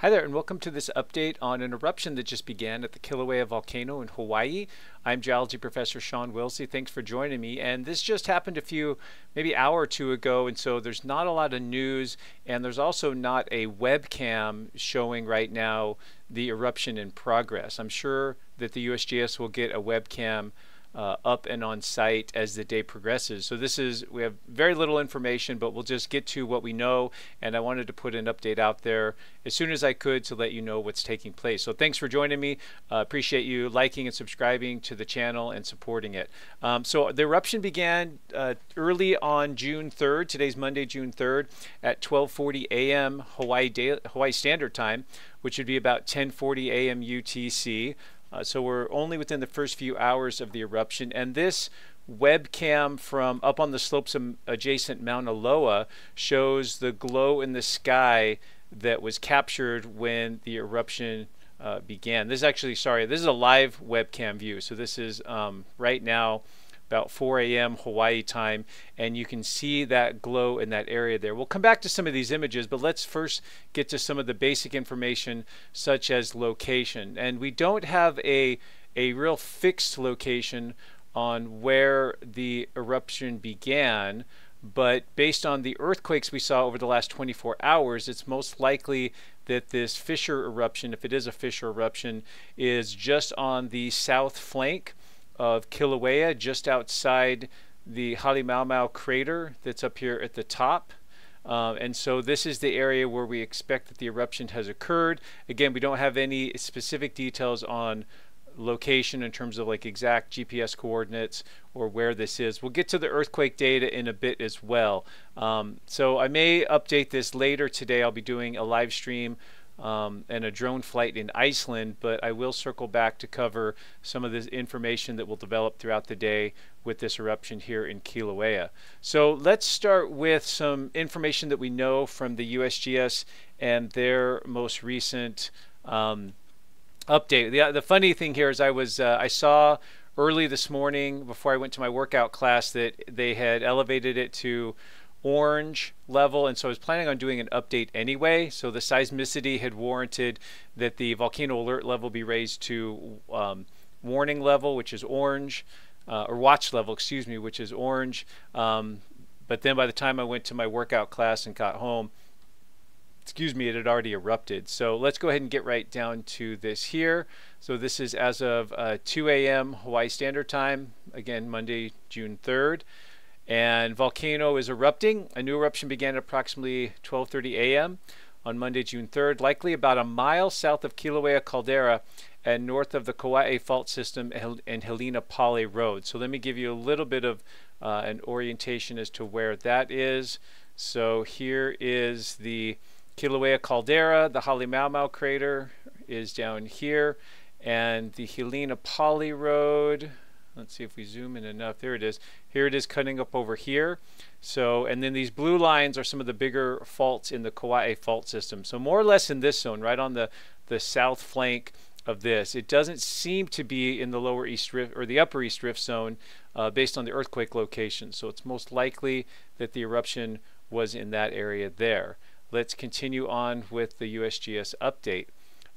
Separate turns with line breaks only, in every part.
Hi there, and welcome to this update on an eruption that just began at the Kilauea volcano in Hawaii. I'm geology professor Shawn Willsey. Thanks for joining me. And this just happened a few, maybe hour or two ago, and so there's not a lot of news, and there's also not a webcam showing right now the eruption in progress. I'm sure that the USGS will get a webcam uh, up and on site as the day progresses. So this is, we have very little information, but we'll just get to what we know. And I wanted to put an update out there as soon as I could to let you know what's taking place. So thanks for joining me. Uh, appreciate you liking and subscribing to the channel and supporting it. Um, so the eruption began uh, early on June 3rd. Today's Monday, June 3rd at 12:40 a.m. Hawaii, Hawaii Standard Time, which would be about 10:40 a.m. UTC. Uh, so we're only within the first few hours of the eruption. And this webcam from up on the slopes of adjacent Mauna Loa shows the glow in the sky that was captured when the eruption uh, began. This is actually, sorry, this is a live webcam view. So this is um, right now about 4 a.m. Hawaii time, and you can see that glow in that area there. We'll come back to some of these images, but let's first get to some of the basic information such as location. And we don't have a, a real fixed location on where the eruption began, but based on the earthquakes we saw over the last 24 hours, it's most likely that this fissure eruption, if it is a fissure eruption, is just on the south flank of Kilauea, just outside the Halemaumau crater that's up here at the top. Uh, and so this is the area where we expect that the eruption has occurred. Again, we don't have any specific details on location in terms of like exact GPS coordinates or where this is. We'll get to the earthquake data in a bit as well. Um, so I may update this later today. I'll be doing a live stream um, and a drone flight in Iceland, but I will circle back to cover some of this information that will develop throughout the day with this eruption here in Kilauea. So let's start with some information that we know from the USGS and their most recent um, update. The, the funny thing here is I was uh, I saw early this morning before I went to my workout class that they had elevated it to orange level and so I was planning on doing an update anyway. So the seismicity had warranted that the volcano alert level be raised to um, warning level which is orange uh, or watch level excuse me which is orange. Um, but then by the time I went to my workout class and got home excuse me it had already erupted. So let's go ahead and get right down to this here. So this is as of uh, 2 a.m. Hawaii Standard Time again Monday June 3rd and volcano is erupting. A new eruption began at approximately 12:30 a.m. on Monday, June 3rd, likely about a mile south of Kilauea caldera and north of the Koa'e fault system and Hilina Pali Road. So let me give you a little bit of uh, an orientation as to where that is. So here is the Kilauea caldera, the Halemaumau crater is down here, and the Hilina Pali Road Let's see if we zoom in enough. There it is. Here it is cutting up over here. So, and then these blue lines are some of the bigger faults in the Koa'e fault system. So more or less in this zone, right on the, the south flank of this. It doesn't seem to be in the lower east rift or the upper east rift zone uh, based on the earthquake location. So it's most likely that the eruption was in that area there. Let's continue on with the USGS update.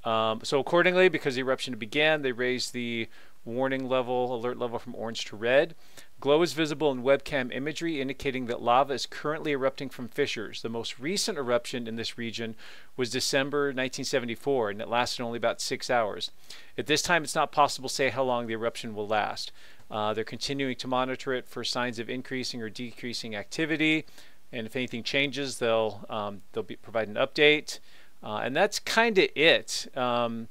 Um, so accordingly, because the eruption began, they raised the warning level, alert level from orange to red. Glow is visible in webcam imagery indicating that lava is currently erupting from fissures. The most recent eruption in this region was December 1974 and it lasted only about six hours. At this time it's not possible to say how long the eruption will last. Uh, they're continuing to monitor it for signs of increasing or decreasing activity and if anything changes they'll, um, they'll be, provide an update. Uh, and that's kind of it. Um,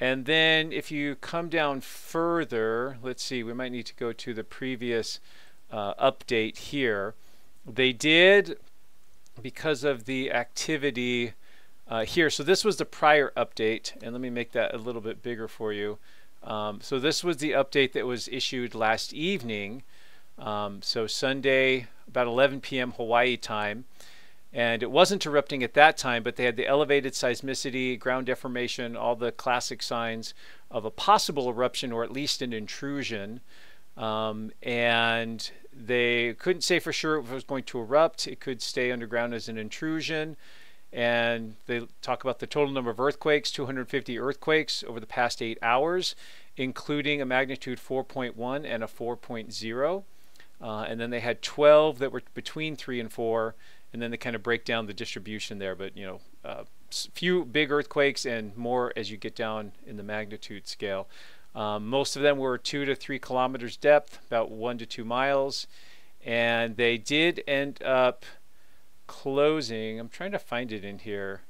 and then if you come down further, let's see, we might need to go to the previous uh, update here. They did, because of the activity uh, here, so this was the prior update, and let me make that a little bit bigger for you. Um, so this was the update that was issued last evening, um, so Sunday about 11 p.m. Hawaii time. And it wasn't erupting at that time, but they had the elevated seismicity, ground deformation, all the classic signs of a possible eruption or at least an intrusion. Um, and they couldn't say for sure if it was going to erupt. It could stay underground as an intrusion. and they talk about the total number of earthquakes 250 earthquakes over the past eight hours, including a magnitude 4.1 and a 4.0. Uh, and then they had 12 that were between 3 and 4, and then they kind of break down the distribution there. But, you know, uh, few big earthquakes and more as you get down in the magnitude scale. Um, most of them were 2 to 3 kilometers depth, about 1 to 2 miles. And they did end up closing. I'm trying to find it in here.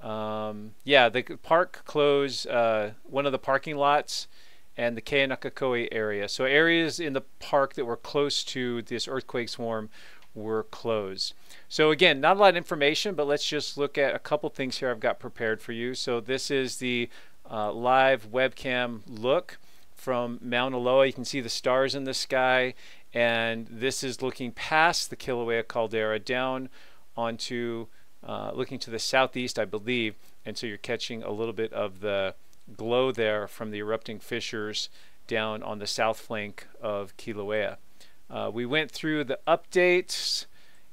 Um, yeah, the park closed uh, one of the parking lots and the Keanakakoi area. So areas in the park that were close to this earthquake swarm were closed. So again, not a lot of information, but let's just look at a couple things here I've got prepared for you. So this is the uh, live webcam look from Mauna Loa. You can see the stars in the sky, and this is looking past the Kilauea caldera down onto uh, looking to the southeast, I believe, and so you're catching a little bit of the glow there from the erupting fissures down on the south flank of Kilauea. Uh, we went through the updates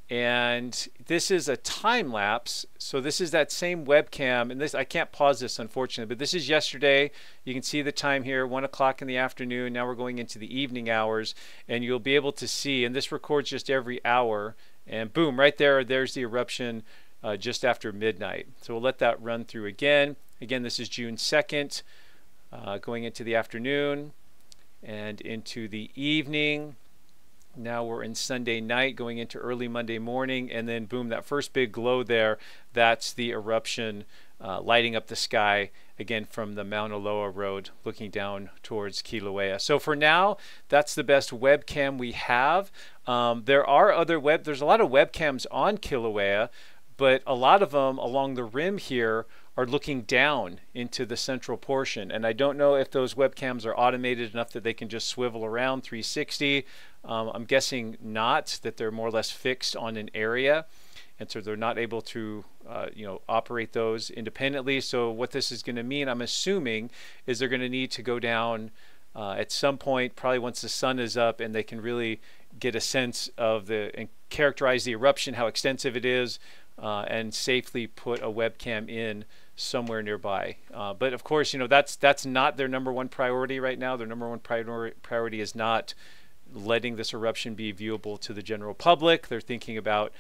and this is a time lapse. So this is that same webcam and this I can't pause this unfortunately but this is yesterday. You can see the time here one o'clock in the afternoon. Now we're going into the evening hours and you'll be able to see and this records just every hour and boom right there there's the eruption uh, just after midnight. So we'll let that run through again. Again this is June 2nd uh, going into the afternoon and into the evening now we're in Sunday night going into early Monday morning and then boom that first big glow there that's the eruption uh, lighting up the sky again from the Mauna Loa road looking down towards Kilauea. So for now that's the best webcam we have. Um, there are other web there's a lot of webcams on Kilauea but a lot of them along the rim here are looking down into the central portion. And I don't know if those webcams are automated enough that they can just swivel around 360. Um, I'm guessing not, that they're more or less fixed on an area. And so they're not able to, uh, you know, operate those independently. So what this is going to mean, I'm assuming, is they're going to need to go down uh, at some point, probably once the sun is up, and they can really get a sense of the and characterize the eruption, how extensive it is, uh, and safely put a webcam in somewhere nearby. Uh, but of course, you know that's that's not their number one priority right now. Their number one priori priority is not letting this eruption be viewable to the general public. They're thinking about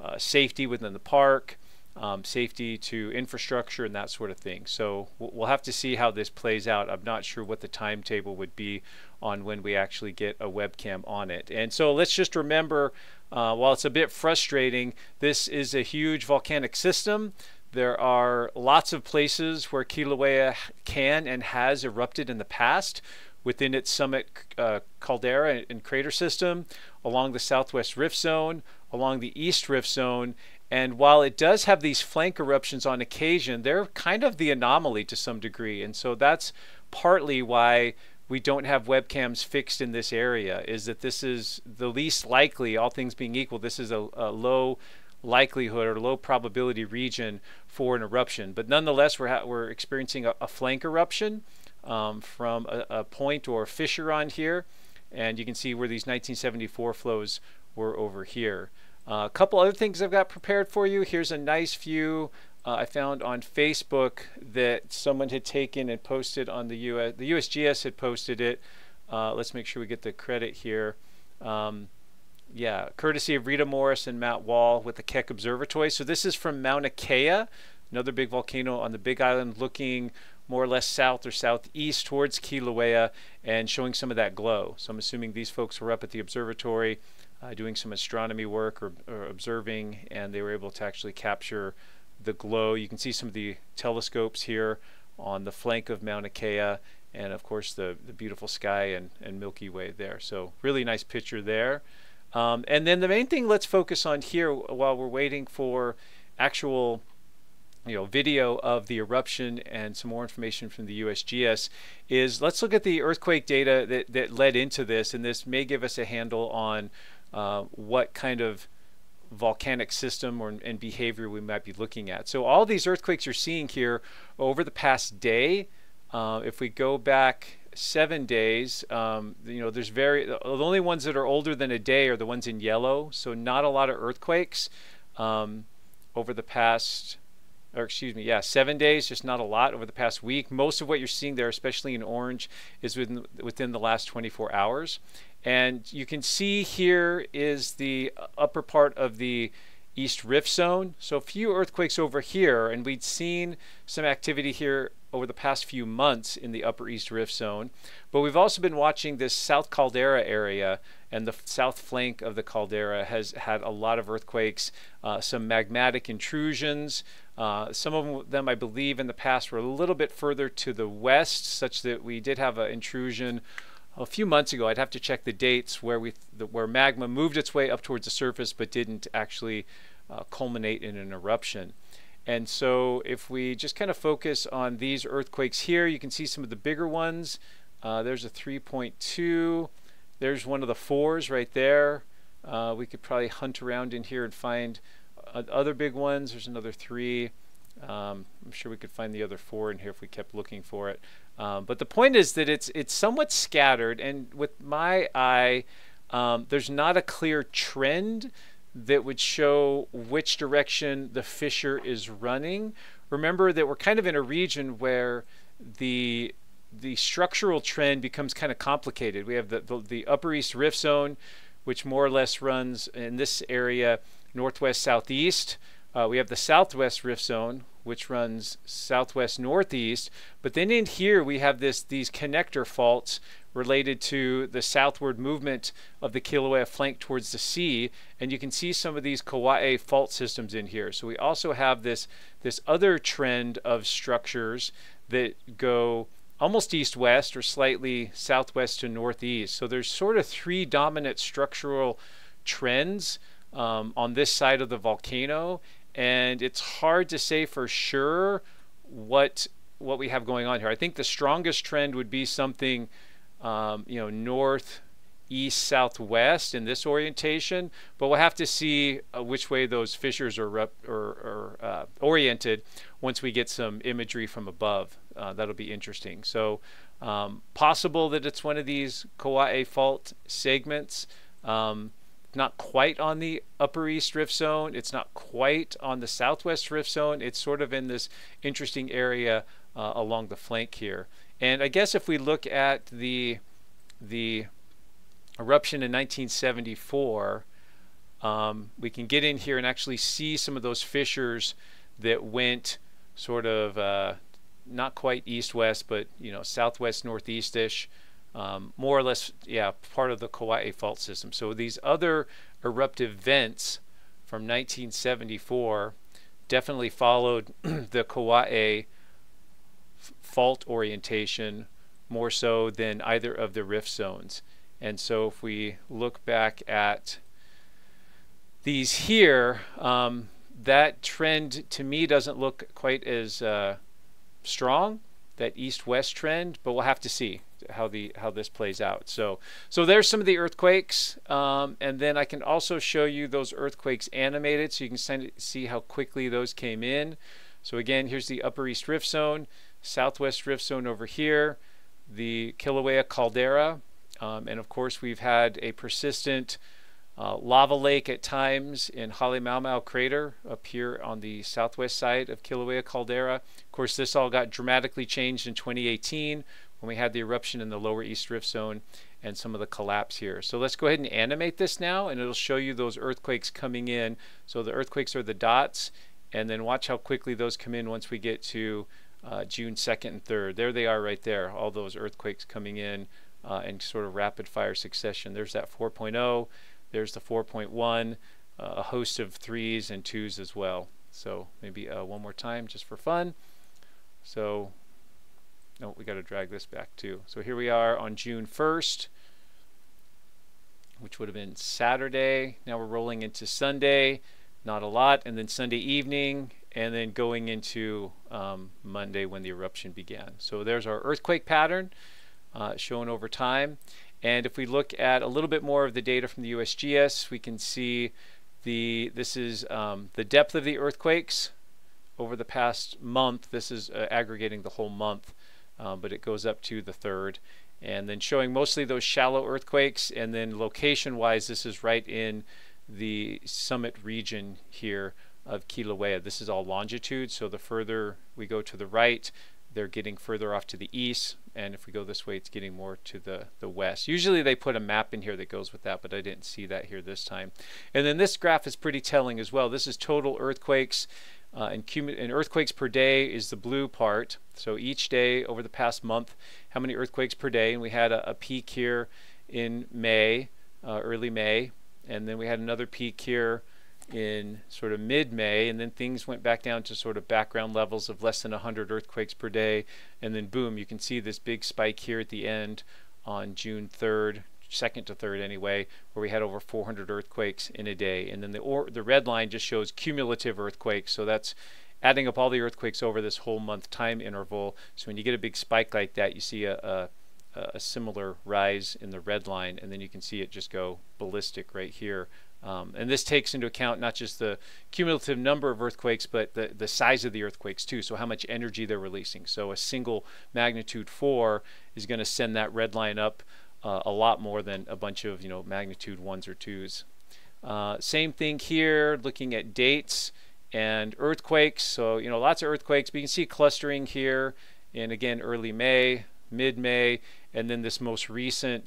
uh, safety within the park, um, safety to infrastructure, and that sort of thing. So we'll have to see how this plays out. I'm not sure what the timetable would be on when we actually get a webcam on it. And so let's just remember, uh, while it's a bit frustrating, this is a huge volcanic system. There are lots of places where Kilauea can and has erupted in the past within its summit uh, caldera and crater system, along the southwest rift zone, along the east rift zone. And while it does have these flank eruptions on occasion, they're kind of the anomaly to some degree. And so that's partly why we don't have webcams fixed in this area, is that this is the least likely, all things being equal, this is a, a low likelihood or low probability region for an eruption. But nonetheless, we're, we're experiencing a, a flank eruption um, from a, a, point or fissure on here. And you can see where these 1974 flows were over here. Uh, a couple other things I've got prepared for you. Here's a nice view uh, I found on Facebook that someone had taken and posted on the US. The USGS had posted it. Uh, let's make sure we get the credit here. Um, yeah, courtesy of Rita Morris and Matt Wall with the Keck Observatory. So this is from Mauna Kea, another big volcano on the Big Island, looking more or less south or southeast towards Kilauea and showing some of that glow. So I'm assuming these folks were up at the observatory uh, doing some astronomy work or, or, observing, and they were able to actually capture the glow. You can see some of the telescopes here on the flank of Mauna Kea, and of course the, the beautiful sky and, and Milky Way there. So really nice picture there. Um, and then the main thing let's focus on here while we're waiting for actual you know, video of the eruption and some more information from the USGS is let's look at the earthquake data that, that led into this, and this may give us a handle on uh, what kind of volcanic system or and behavior we might be looking at. So all these earthquakes you're seeing here over the past day, uh, if we go back seven days, um, you know, there's very the only ones that are older than a day are the ones in yellow. So not a lot of earthquakes um, over the past or excuse me, yeah, seven days, just not a lot over the past week. Most of what you're seeing there, especially in orange, is within, within the last 24 hours. And you can see here is the upper part of the East Rift Zone. So a few earthquakes over here, and we'd seen some activity here over the past few months in the Upper East Rift Zone. But we've also been watching this South Caldera area, and the south flank of the caldera has had a lot of earthquakes, uh, some magmatic intrusions. Uh, some of them, I believe, in the past were a little bit further to the west, such that we did have an intrusion a few months ago. I'd have to check the dates where we where magma moved its way up towards the surface, but didn't actually uh, culminate in an eruption. And so if we just kind of focus on these earthquakes here, you can see some of the bigger ones. Uh, there's a 3.2. There's one of the fours right there. Uh, we could probably hunt around in here and find uh, other big ones. There's another three. Um, I'm sure we could find the other four in here if we kept looking for it. Um, but the point is that it's it's somewhat scattered, and with my eye, um, there's not a clear trend that would show which direction the fissure is running. Remember that we're kind of in a region where the the structural trend becomes kind of complicated. We have the, the, the Upper East Rift Zone, which more or less runs in this area northwest southeast. Uh, we have the Southwest Rift Zone, which runs southwest northeast. But then in here we have this these connector faults related to the southward movement of the Kilauea flank towards the sea. And you can see some of these Koa'e fault systems in here. So we also have this, this other trend of structures that go almost east-west or slightly southwest to northeast. So there's sort of three dominant structural trends um, on this side of the volcano. And it's hard to say for sure what what we have going on here. I think the strongest trend would be something um, you know, north, east, southwest in this orientation, but we'll have to see uh, which way those fissures are, rep- uh, oriented once we get some imagery from above. Uh, that'll be interesting. So um, possible that it's one of these Koa'e fault segments. Um, not quite on the upper east rift zone. It's not quite on the southwest rift zone. It's sort of in this interesting area uh, along the flank here. And I guess if we look at the the eruption in 1974, um, we can get in here and actually see some of those fissures that went sort of uh, not quite east-west, but you know southwest northeastish, um, more or less, yeah, part of the Koa'e fault system. So these other eruptive vents from 1974 definitely followed the Koa'e fault orientation more so than either of the rift zones. And so if we look back at these here, um, that trend to me doesn't look quite as uh, strong, that east-west trend, but we'll have to see how the how this plays out. So so there's some of the earthquakes, um, and then I can also show you those earthquakes animated, so you can see how quickly those came in. So again, here's the Upper East Rift Zone southwest rift zone over here, the Kilauea caldera, um, and of course we've had a persistent uh, lava lake at times in Halemaumau crater up here on the southwest side of Kilauea caldera. Of course this all got dramatically changed in 2018 when we had the eruption in the lower east rift zone and some of the collapse here. So let's go ahead and animate this now and it'll show you those earthquakes coming in. So the earthquakes are the dots and then watch how quickly those come in once we get to uh, June 2nd and 3rd. There they are right there, all those earthquakes coming in uh, in sort of rapid fire succession. There's that 4.0, there's the 4.1, uh, a host of threes and twos as well. So maybe uh, one more time just for fun. So, no, we got to drag this back too. So here we are on June 1st, which would have been Saturday. Now we're rolling into Sunday, not a lot, and then Sunday evening, and then going into um, Monday when the eruption began. So there's our earthquake pattern uh, shown over time. And if we look at a little bit more of the data from the USGS, we can see the this is um, the depth of the earthquakes over the past month. This is uh, aggregating the whole month, um, but it goes up to the third. And then showing mostly those shallow earthquakes, and then location-wise, this is right in the summit region here of Kilauea. This is all longitude, so the further we go to the right, they're getting further off to the east, and if we go this way, it's getting more to the, the west. Usually they put a map in here that goes with that, but I didn't see that here this time. And then this graph is pretty telling as well. This is total earthquakes, uh, and, and earthquakes per day is the blue part. So each day over the past month, how many earthquakes per day, and we had a, a peak here in May, uh, early May, and then we had another peak here in sort of mid-May, and then things went back down to sort of background levels of less than 100 earthquakes per day, and then boom, you can see this big spike here at the end on June 3rd, second to third anyway, where we had over 400 earthquakes in a day, and then the the red line just shows cumulative earthquakes, so that's adding up all the earthquakes over this whole month time interval. So when you get a big spike like that, you see a, a a similar rise in the red line, and then you can see it just go ballistic right here um, and this takes into account not just the cumulative number of earthquakes, but the, the size of the earthquakes too. So how much energy they're releasing. So a single magnitude four is going to send that red line up uh, a lot more than a bunch of you know magnitude ones or twos. Uh, same thing here, looking at dates and earthquakes. So you know lots of earthquakes, but you can see clustering here, and again early May, mid-May, and then this most recent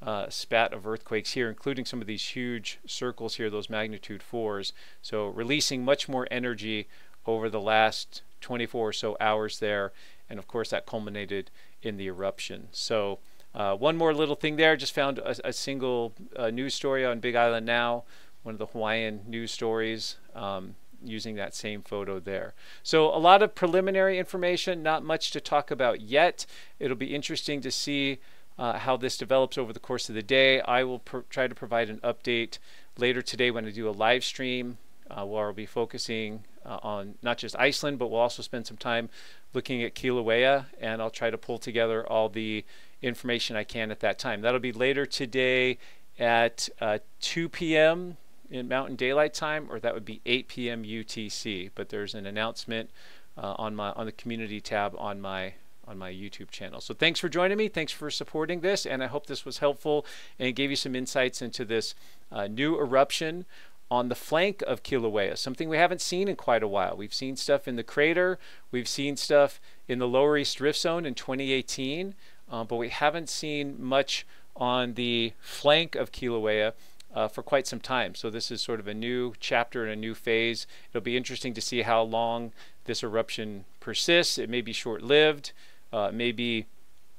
uh, spat of earthquakes here, including some of these huge circles here, those magnitude fours. So releasing much more energy over the last 24 or so hours there. And of course, that culminated in the eruption. So uh, one more little thing there. Just found a, a single uh, news story on Big Island Now, one of the Hawaiian news stories. Um, using that same photo there. So a lot of preliminary information, not much to talk about yet. It'll be interesting to see uh, how this develops over the course of the day. I will try to provide an update later today when I do a live stream uh, where I'll be focusing uh, on not just Iceland, but we'll also spend some time looking at Kilauea, and I'll try to pull together all the information I can at that time. That'll be later today at uh, 2 p.m. in Mountain Daylight Time, or that would be 8 p.m. UTC. But there's an announcement uh, on my on the community tab on my on my YouTube channel. So thanks for joining me. Thanks for supporting this, and I hope this was helpful and gave you some insights into this uh, new eruption on the flank of Kilauea, something we haven't seen in quite a while. We've seen stuff in the crater, we've seen stuff in the Lower East Rift Zone in 2018, uh, but we haven't seen much on the flank of Kilauea uh, for quite some time. So this is sort of a new chapter and a new phase. It'll be interesting to see how long this eruption persists. It may be short-lived uh, maybe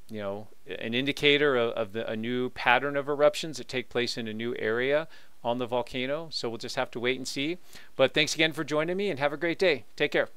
you know an indicator of, of the, a new pattern of eruptions that take place in a new area on the volcano. So we'll just have to wait and see. But thanks again for joining me and have a great day. Take care.